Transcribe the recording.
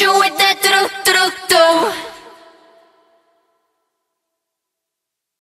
you with the